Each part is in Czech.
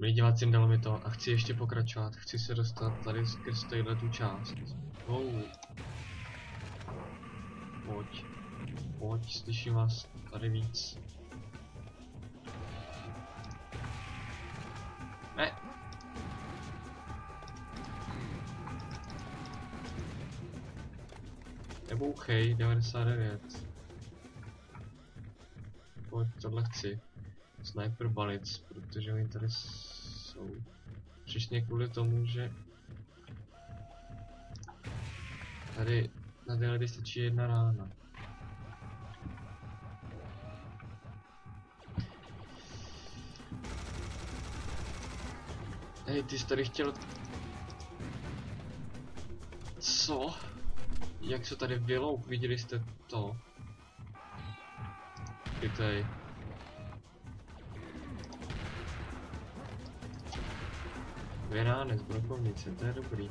Vydělacím dalo mi to a chci ještě pokračovat. Chci se dostat tady skrz tadyhle tu část. Oh. Pojď. Pojď, slyším vás tady víc. Ne. Nebouchej, 99. Pojď, tohle chci. Sniper balic, protože oni tady jsou. Přesně kvůli tomu, že tady na lidi stačí jedna rána. Hej, ty jsi tady chtěl... Co? Jak se tady vylouk? Viděli jste to? Chytej. Z brokovnice, to je dobrý.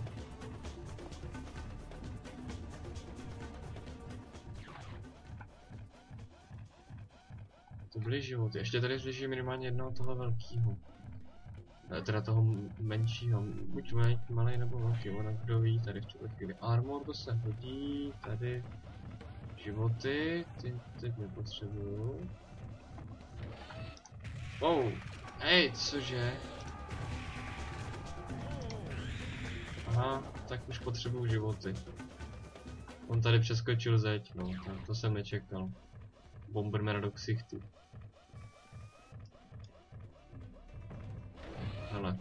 To byly životy. Ještě tady slyší minimálně jednoho toho velkého. Teda toho menšího. Buď malý nebo velký, ono kdo ví, tady v tuhle chvíli. Armor, to se hodí, tady životy, ty teď nepotřebuju. Wow, hej, cože? Aha, tak už potřebuju životy. On tady přeskočil zeď, no, to, to jsem nečekal. Bomberman do ksichtu. Hele.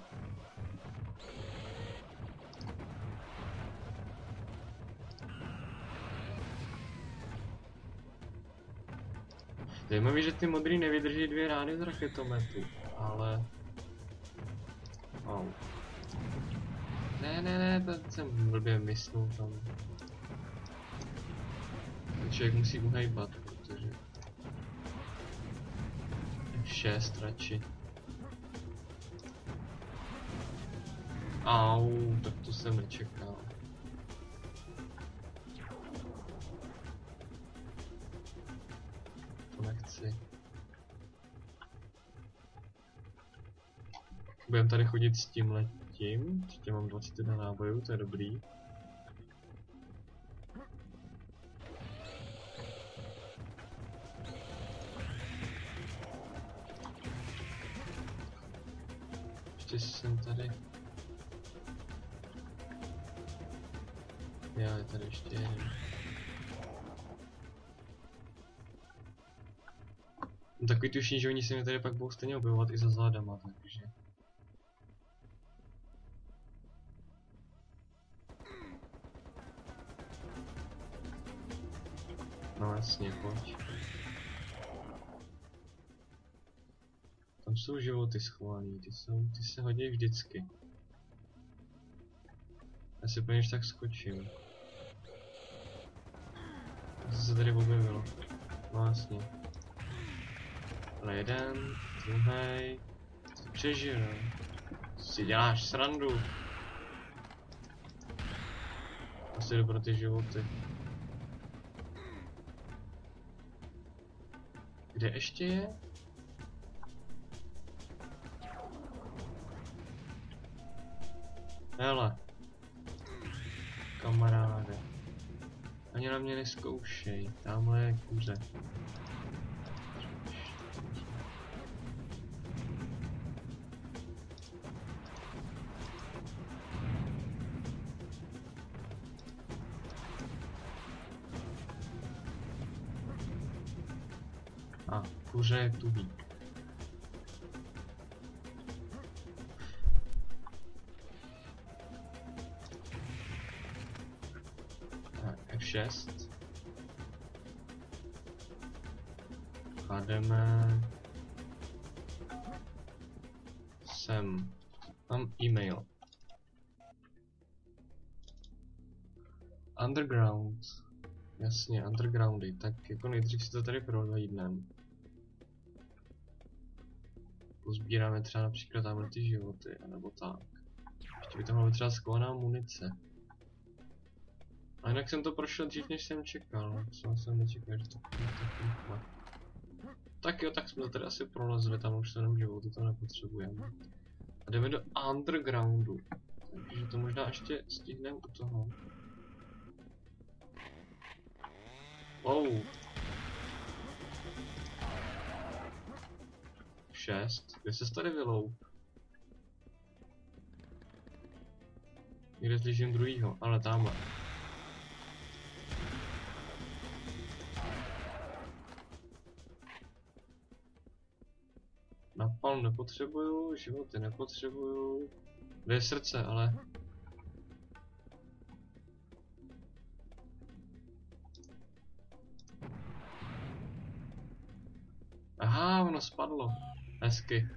Zajímavý, že ty modrý nevydrží dvě rány z raketometu, blbě mysnul tam. Ten člověk musí uhejbat, protože... F6 radši. Au, tak to jsem nečekal. To nechci. Budem tady chodit s tím mám 21 nábojů, to je dobrý. Já je tady ještě jeden. No, takový tušení, že oni se mi tady pak budou stejně objevovat i za zádama, takže... No jasně, pojď. Tam jsou životy schovaný, ty jsou, ty se hodí vždycky. Já si úplně tak skočím. Co se tady objevilo? No jasně. Ale jeden, druhý, přežil. Si děláš srandu. Asi jdu pro ty životy. Kde ještě je? Hele. Kamaráde. Ani na mě neskoušej, tamhle je kuře. A, kuře je tuhý. F6. A jdeme sem. Mám e-mail. Underground. Jasně, undergroundy. Tak jako nejdřív si to tady prohlídnem. Pozbíráme třeba například tamhle ty životy, anebo tak. Ještě by tam byla třeba skovaná munice. A jinak jsem to prošel dřív, než jsem čekal. Co jsem nečekal, že to bude tak jo, tak jsme to tady asi prolezli, tam už se jenom životy to nepotřebujeme. A jdeme do undergroundu. Takže to možná ještě stihneme u toho. Wow. Šest. Kde se tady vyloup? Někde slyším druhýho, ale tamhle. Nepotřebuju, životy nepotřebuju. Dvě srdce, ale... Aha, ono spadlo. Hezky.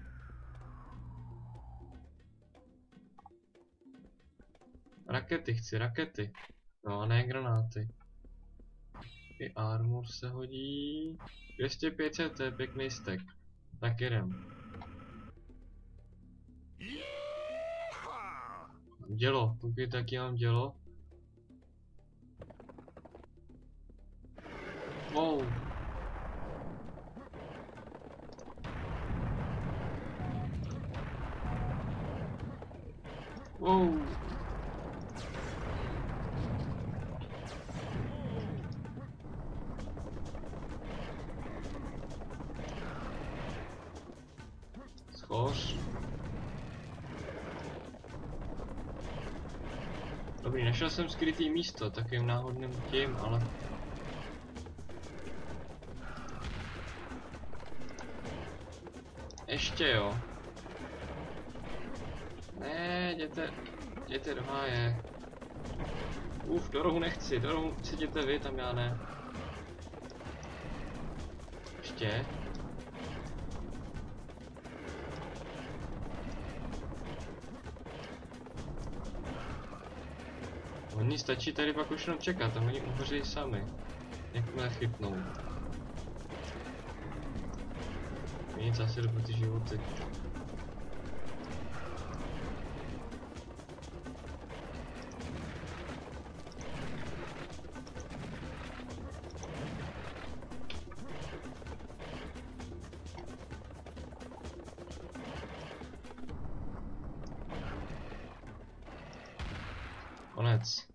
Rakety chci, rakety. No a ne granáty. I armor se hodí. 200 500, to je pěkný stack. Tak jedem. Dělo, koukejte, jaký mám dělo. Wow. Wow. Schoř. Dobrý, našel jsem skrytý místo, takovým náhodným tím, ale... Ještě jo. Ne, jděte, jděte do háje. Uf, do rohu nechci, do rohu si jděte vy, tam já ne. Ještě. Oni stačí tady pak už jenom čekat a oni uhoří sami. Jakmile chytnou. Nic asi do ty životy. Konec.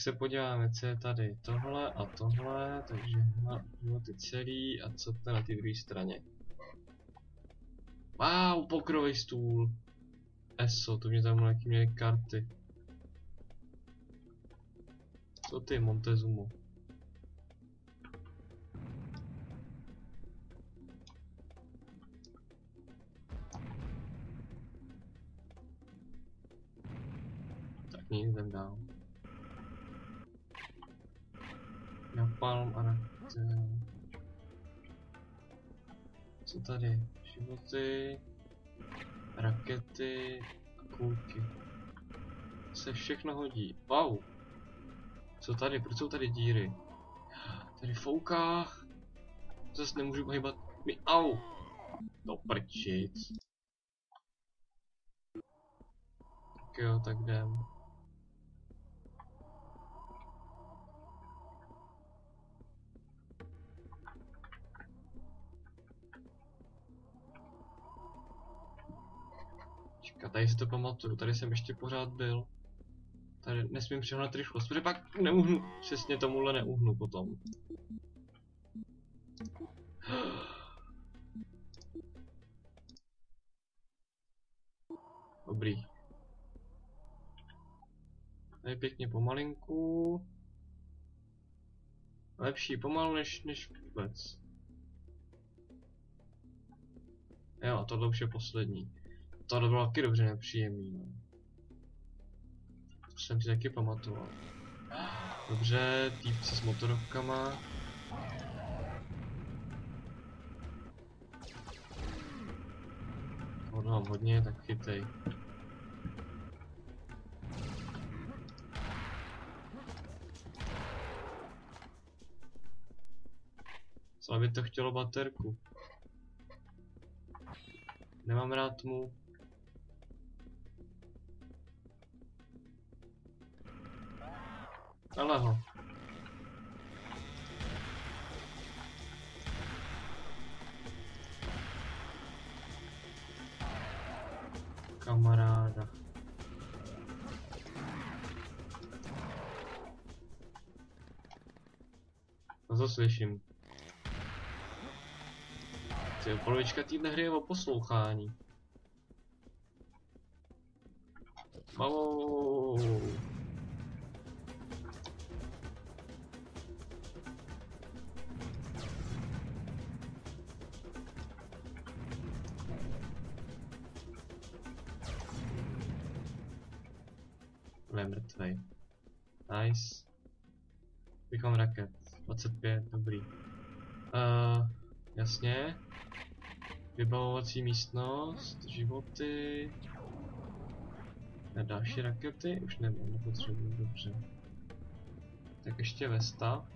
Se podíváme, co je tady. Tohle a tohle, takže na životy celý a co to na té druhé straně. Wow, pokrový stůl. ESO, to mě tam jaký měli karty. Co ty, Montezumo? Tak nic jdem dál. Napalm a rakety. Co tady? Životy, rakety a. Se všechno hodí. Wow. Co tady? Proč jsou tady díry? Tady fouká. Zase nemůžu pohybat. Mi au. No prčic. Tak jo, tak jdem. Čeká, tady si to pamatuju, tady jsem ještě pořád byl. Tady nesmím přehnat rychlost, protože pak neuhnu, přesně tomuhle neuhnu potom. Dobrý. Tady pěkně pomalinku. Lepší pomalu než, než vůbec. Jo, a tohle už je poslední. Tohle bylo taky dobře nepříjemný, no. To jsem si taky pamatoval. Dobře, týpci s motorovkama. Tohle mám hodně, tak chytej. Co by to chtělo baterku? Nemám rád mu. Ale ho. kamaráda. To slyším. Ty, polovička týdne hry je o poslouchání. Mamou. Je mrtvej. Nice. Bychom raket. 25, dobrý. Uh, jasně. Vybavovací místnost, životy. A další rakety? Už nemám, nepotřebuji, dobře. Tak ještě Vesta.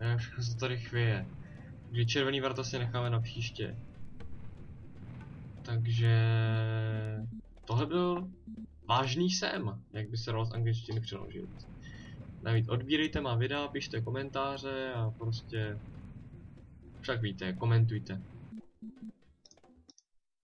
A všechno se tady chvěje. Kdy červený vart si necháme na příště. Takže... Tohle byl vážný sem, jak by se dalo z angličtiny přeložit. Navíc odbírejte má videa, pište komentáře a prostě... Však víte, komentujte.